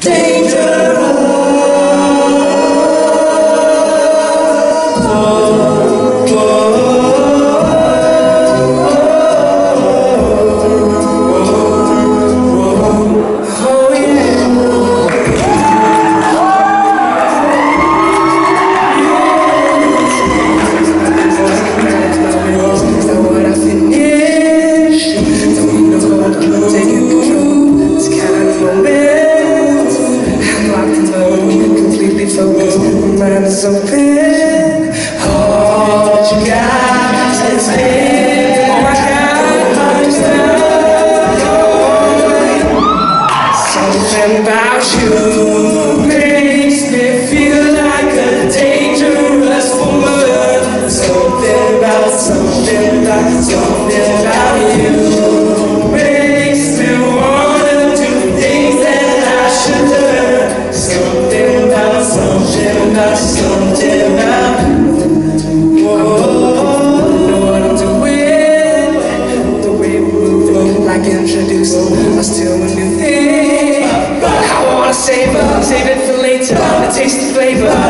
Danger. down. Save it, save it for later. The taste the flavor.